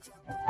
jump.